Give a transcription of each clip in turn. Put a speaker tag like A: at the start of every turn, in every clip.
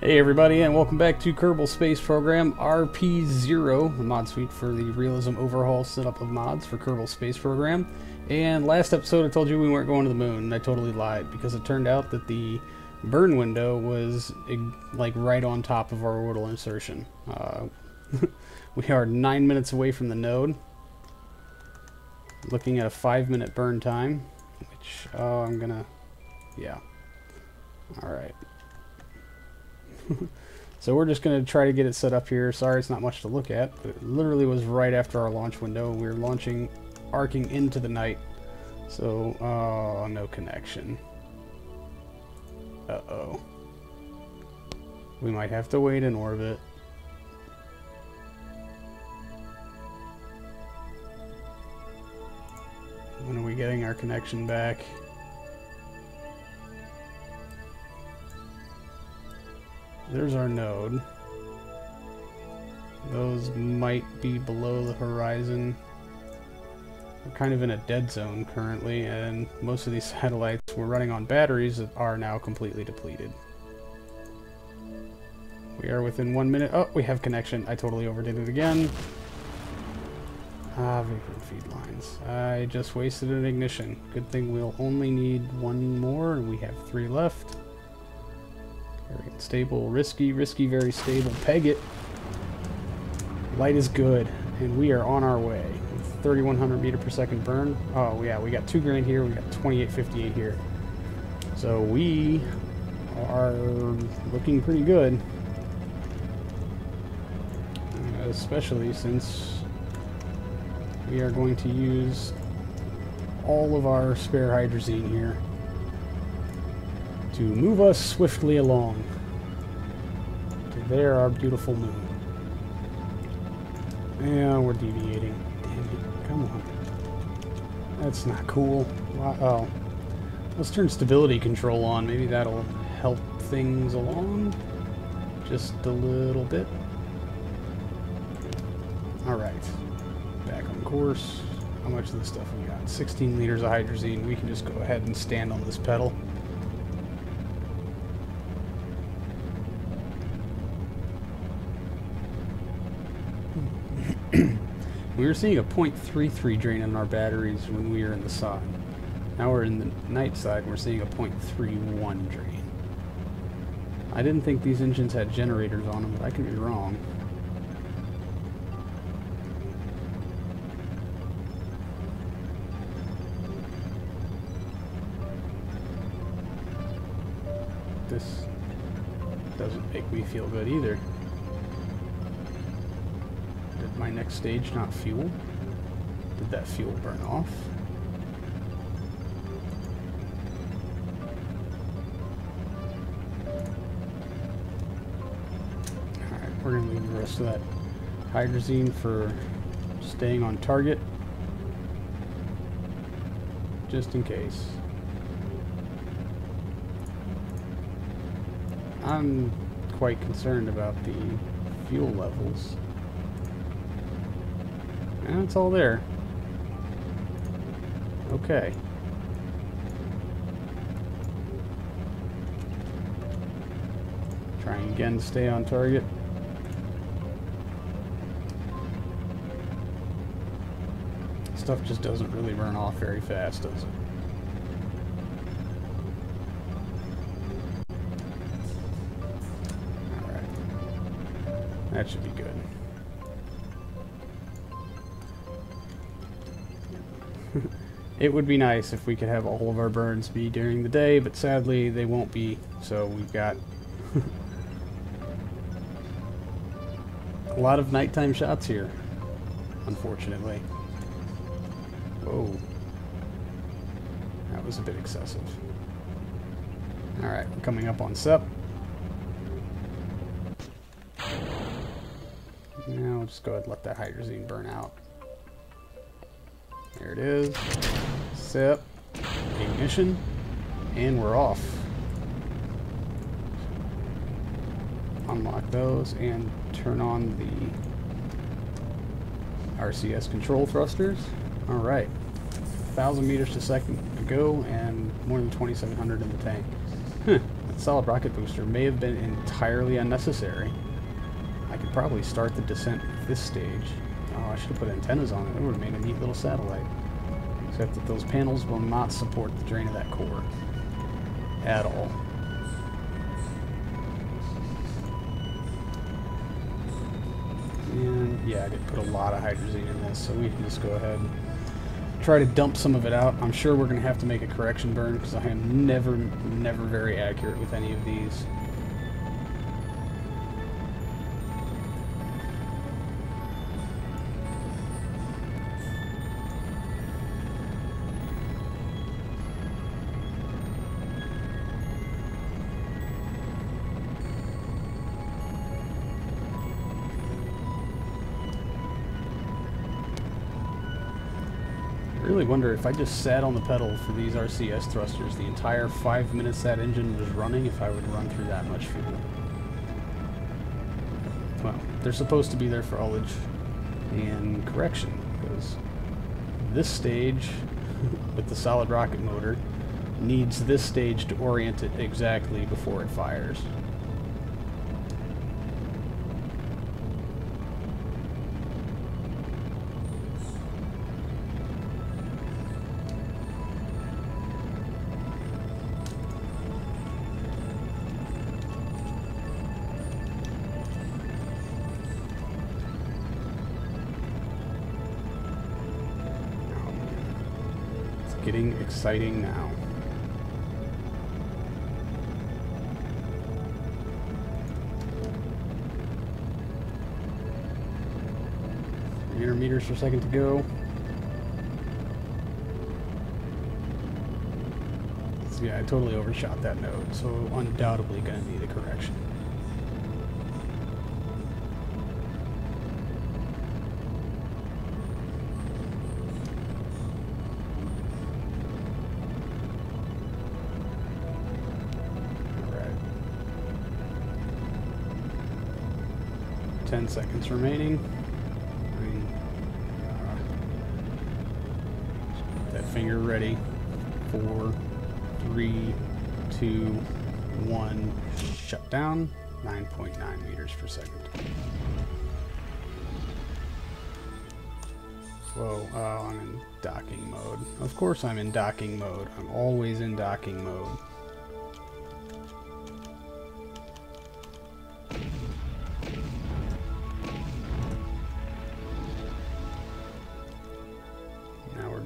A: Hey everybody, and welcome back to Kerbal Space Program RP0, the mod suite for the realism overhaul setup of mods for Kerbal Space Program. And last episode I told you we weren't going to the moon, and I totally lied, because it turned out that the burn window was like right on top of our orbital insertion. Uh, we are nine minutes away from the node, looking at a five minute burn time, which, oh, I'm gonna, yeah. Alright. so we're just going to try to get it set up here. Sorry it's not much to look at, but it literally was right after our launch window. We were launching, arcing into the night. So, oh, no connection. Uh-oh. We might have to wait in orbit. When are we getting our connection back? There's our node. Those might be below the horizon. We're kind of in a dead zone currently, and most of these satellites we're running on batteries that are now completely depleted. We are within one minute. Oh, we have connection. I totally overdid it again. Ah, vapor feed lines. I just wasted an ignition. Good thing we'll only need one more, and we have three left. Very stable, risky, risky, very stable. Peg it. Light is good, and we are on our way. 3,100 meter per second burn. Oh yeah, we got two grand here. We got 2858 here. So we are looking pretty good, especially since we are going to use all of our spare hydrazine here to move us swiftly along to there our beautiful moon. Yeah, we're deviating. Damn it. Come on. That's not cool. Oh. Let's turn stability control on. Maybe that'll help things along just a little bit. Alright. Back on course. How much of this stuff we got? 16 liters of hydrazine. We can just go ahead and stand on this pedal. we were seeing a 0.33 drain on our batteries when we were in the sun. Now we're in the night side and we're seeing a 0.31 drain. I didn't think these engines had generators on them, but I could be wrong. This doesn't make me feel good either my next stage not fuel? Did that fuel burn off? Alright, we're going to leave the rest of that hydrazine for staying on target. Just in case. I'm quite concerned about the fuel levels. And it's all there. Okay. Trying again to stay on target. Stuff just doesn't really burn off very fast, does it? That should be good. It would be nice if we could have all of our burns be during the day, but sadly they won't be, so we've got a lot of nighttime shots here, unfortunately. Whoa. That was a bit excessive. Alright, we're coming up on SEP. Now, just go ahead and let that hydrazine burn out. There it is. Set. Ignition. And we're off. Unlock those and turn on the RCS control thrusters. Alright. 1,000 meters to second to go and more than 2,700 in the tank. Huh. solid rocket booster may have been entirely unnecessary. I could probably start the descent at this stage. Oh, I should have put antennas on it. It would have made a neat little satellite. Except that those panels will not support the drain of that core. At all. And yeah, I did put a lot of hydrazine in this, so we can just go ahead and try to dump some of it out. I'm sure we're going to have to make a correction burn because I am never, never very accurate with any of these. Really wonder if I just sat on the pedal for these RCS thrusters the entire five minutes that engine was running, if I would run through that much fuel. Well, they're supposed to be there for ullage and correction, because this stage, with the solid rocket motor, needs this stage to orient it exactly before it fires. Getting exciting now. Three hundred meters per second to go. Yeah, I totally overshot that node, so undoubtedly gonna need a correction. 10 seconds remaining. Uh, that finger ready. Four, three, two, one. Shut down. 9.9 meters per second. Whoa, oh, I'm in docking mode. Of course I'm in docking mode. I'm always in docking mode.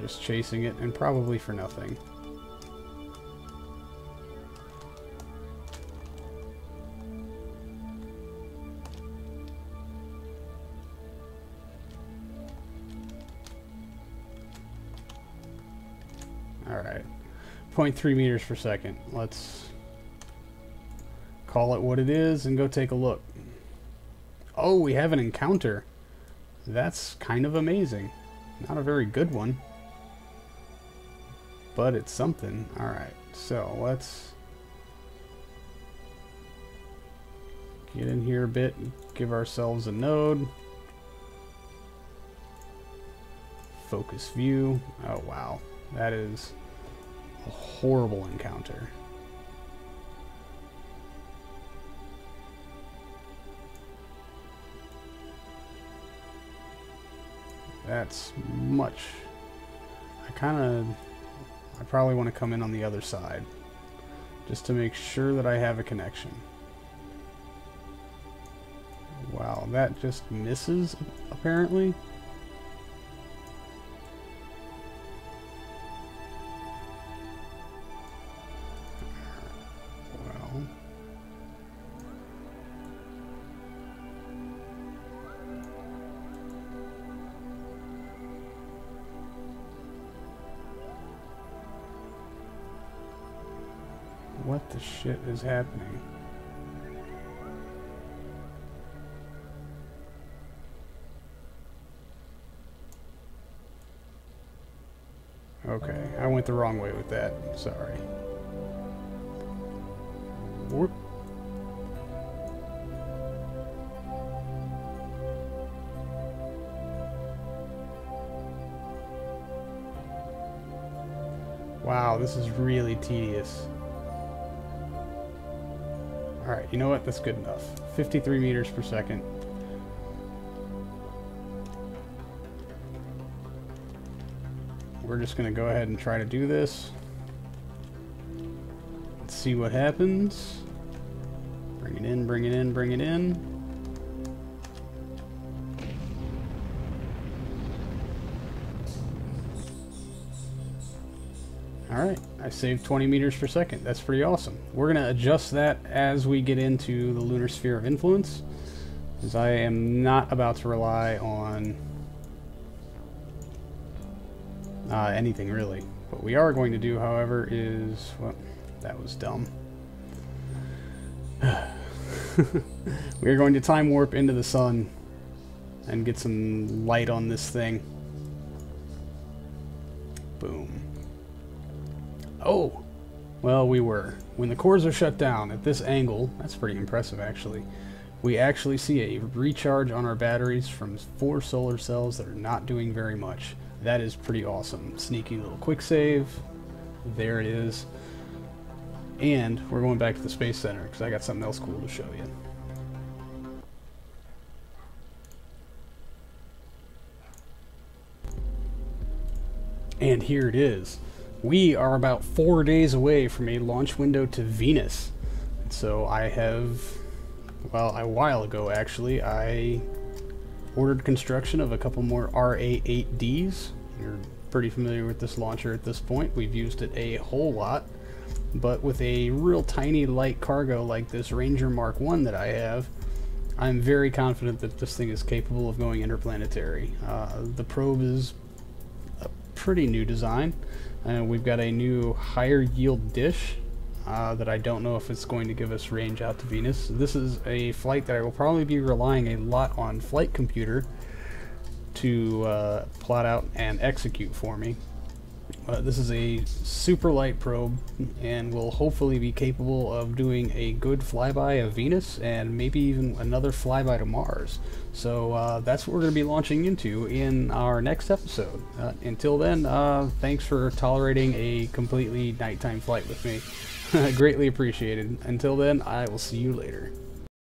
A: Just chasing it, and probably for nothing. Alright. 0.3 meters per second. Let's call it what it is and go take a look. Oh, we have an encounter. That's kind of amazing. Not a very good one. But it's something. Alright, so let's get in here a bit and give ourselves a node. Focus view. Oh, wow. That is a horrible encounter. That's much. I kind of. I probably want to come in on the other side. Just to make sure that I have a connection. Wow, that just misses, apparently. What the shit is happening? Okay, I went the wrong way with that. Sorry. Whoop. Wow, this is really tedious. Alright, you know what? That's good enough. 53 meters per second. We're just going to go ahead and try to do this. Let's see what happens. Bring it in, bring it in, bring it in. Alright, I saved 20 meters per second. That's pretty awesome. We're going to adjust that as we get into the lunar sphere of influence, because I am not about to rely on uh, anything really. What we are going to do, however, is... Well, that was dumb. we are going to time warp into the sun and get some light on this thing. Boom. Oh! Well, we were. When the cores are shut down at this angle, that's pretty impressive actually, we actually see a recharge on our batteries from four solar cells that are not doing very much. That is pretty awesome. Sneaky little quick save. There it is. And we're going back to the Space Center because I got something else cool to show you. And here it is we are about four days away from a launch window to Venus. So I have, well, a while ago actually, I ordered construction of a couple more RA-8Ds. You're pretty familiar with this launcher at this point. We've used it a whole lot. But with a real tiny light cargo like this Ranger Mark 1 that I have, I'm very confident that this thing is capable of going interplanetary. Uh, the probe is pretty new design. Uh, we've got a new higher yield dish uh, that I don't know if it's going to give us range out to Venus. This is a flight that I will probably be relying a lot on Flight Computer to uh, plot out and execute for me. Uh, this is a super light probe and will hopefully be capable of doing a good flyby of Venus and maybe even another flyby to Mars. So uh, that's what we're going to be launching into in our next episode. Uh, until then, uh, thanks for tolerating a completely nighttime flight with me. Greatly appreciated. Until then, I will see you later.